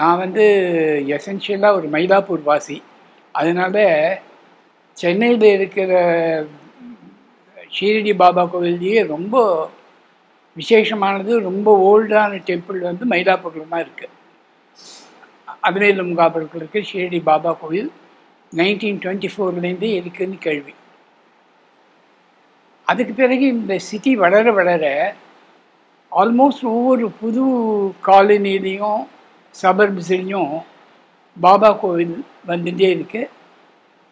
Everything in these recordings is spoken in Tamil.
நான் வந்து எசென்ஷியலாக ஒரு மயிலாப்பூர் வாசி. அதனால சென்னையில் இருக்கிற ஷீரடி பாபா கோவில்லையே ரொம்ப விசேஷமானது ரொம்ப ஓல்டான டெம்பிள் வந்து மயிலாப்பூரில் தான் இருக்குது அபிநேலம் காபலுக்கு இருக்க ஷீரடி பாபா கோவில் நைன்டீன் டுவெண்ட்டி ஃபோர்லேருந்து இருக்குன்னு கேள்வி. அதுக்கு பிறகு இந்த சிட்டி வளர வளர ஆல்மோஸ்ட் ஒவ்வொரு புது காலனிலையும் சபர்ப்ஸ்லையும் பாபா கோவில் வந்துட்டே இருக்கு.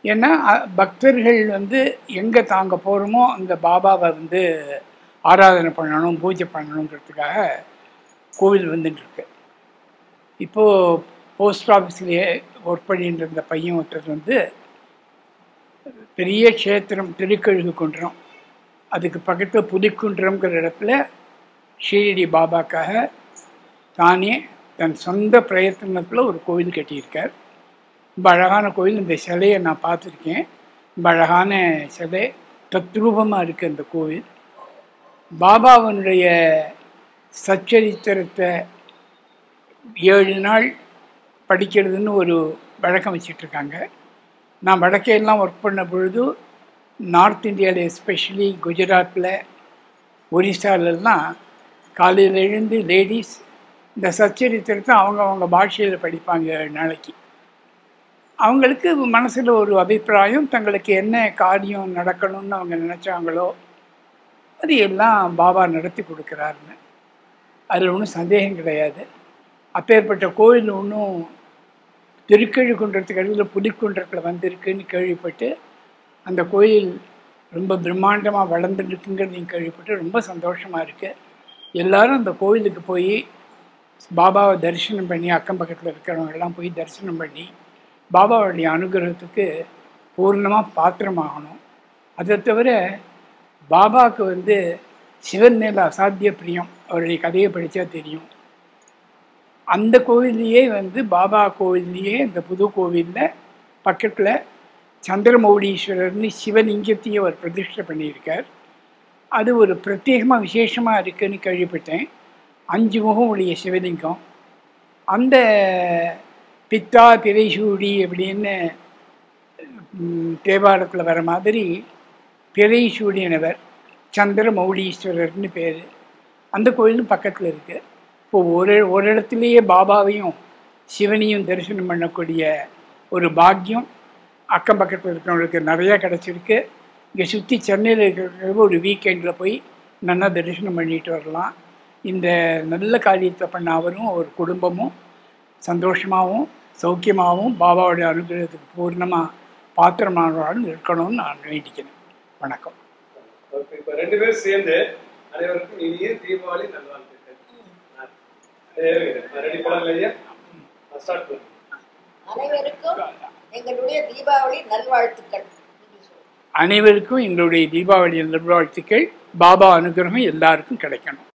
ஏன்னா பக்தர்கள் வந்து எங்கே தாங்க போகிறோமோ அந்த பாபாவை வந்து ஆராதனை பண்ணணும் பூஜை பண்ணணுங்கிறதுக்காக கோவில் வந்துட்டுருக்கு இப்போது போஸ்ட் ஆஃபீஸ்லேயே ஒர்க் பண்ணிட்டு இருந்த பையன் ஒருத்தர் வந்து பெரிய க்ஷேத்திரம் திருக்கழுகு குன்றம் அதுக்கு பக்கத்தில் புதுக்குன்றம்ங்கிற இடத்துல ஷீரடி பாபாக்காக தானே தன் சொந்த பிரயத்தனத்தில் ஒரு கோவில் கட்டியிருக்கார். ரொம்ப அழகான கோவில் இந்த சிலையை நான் பார்த்துருக்கேன். ரொம்ப அழகான சிலை. தத்ரூபமாக இருக்குது அந்த கோவில். பாபாவனுடைய சச்சரித்திரத்தை ஏழு நாள் படிக்கிறதுன்னு ஒரு வழக்கம் வச்சிட்ருக்காங்க. நான் வடக்கையெல்லாம் ஒர்க் பண்ண பொழுது நார்த் இந்தியாவில் எஸ்பெஷலி குஜராத்தில் ஒரிசாலெல்லாம் காலையில் எழுந்து லேடிஸ் இந்த சச்சரித்திரத்தை அவங்க அவங்க பாஷையில் படிப்பாங்க ஏழு நாளைக்கு. அவங்களுக்கு மனசில் ஒரு அபிப்பிராயம் தங்களுக்கு என்ன காரியம் நடக்கணும்னு அவங்க நினச்சாங்களோ அது எல்லாம் பாபா நடத்தி கொடுக்குறாருன்னு அதில் ஒன்றும் சந்தேகம் கிடையாது. அப்பேற்பட்ட கோயில் ஒன்றும் திருக்கழுக்குன்றத்துக்கு அடியில் புலிக்குன்றத்தில் வந்திருக்குன்னு கேள்விப்பட்டு அந்த கோயில் ரொம்ப பிரம்மாண்டமாக வளர்ந்துருக்குங்கிறது கேள்விப்பட்டு ரொம்ப சந்தோஷமாக இருக்குது எல்லோரும் அந்த கோயிலுக்கு போய் பாபாவை தரிசனம் பண்ணி அக்கம் பக்கத்தில் இருக்கிறவங்க எல்லாம் போய் தரிசனம் பண்ணி பாபாவுடைய அனுகிரகத்துக்கு பூர்ணமாக பாத்திரமாகணும். அதை தவிர பாபாவுக்கு வந்து சிவன் மேலே அசாத்திய பிரியம். அவருடைய கதையை படித்தா தெரியும். அந்த கோவில்லையே வந்து பாபா கோவில்லையே இந்த புது கோவிலில் பக்கத்தில் சந்திரமௌடீஸ்வரர்னு சிவலிங்கத்தையும் அவர் பிரதிஷ்டை பண்ணியிருக்கார். அது ஒரு பிரத்யேகமாக விசேஷமாக இருக்குன்னு கேள்விப்பட்டேன். அஞ்சு முகம் உடைய சிவலிங்கம். அந்த பித்தா பிறைசூடி அப்படின்னு ம், தேவாரத்தில் வர மாதிரி பிறைசூடியனவர் சந்திர மௌலீஸ்வரர்னு பேர். அந்த கோயிலும் பக்கத்தில் இருக்குது இப்போ ஒரு ஒரு இடத்துலையே பாபாவையும் சிவனையும் தரிசனம் பண்ணக்கூடிய ஒரு பாக்கியம் அக்கம் பக்கத்தில் இருக்கிறவங்களுக்கு நிறையா கிடச்சிருக்கு. இங்கே சுற்றி சென்னையில் இருக்கிறவங்க ஒரு வீக்கெண்டில் போய் நல்லா தரிசனம் பண்ணிட்டு வரலாம். இந்த நல்ல காரியத்தை பண்ண அவரும் அவர் குடும்பமும் சந்தோஷமாகவும் சௌக்கியமாகவும் பாபாவுடைய அனுகிரகத்துக்கு பூர்ணமாக பாத்திரமானவர்களும் இருக்கணும்னு நான் வேண்டிக்கிறேன். வணக்கம். இப்போ ரெண்டு பேரும் சேர்ந்து அனைவருக்கும் இனிய தீபாவளி நல்வாழ்த்துக்கள். அனைவருக்கும் எங்களுடைய தீபாவளி நல்வாழ்த்துக்கள். அனைவருக்கும் எங்களுடைய தீபாவளி நல்வாழ்த்துக்கள். பாபா அனுகிரகம் எல்லாருக்கும் கிடைக்கணும்.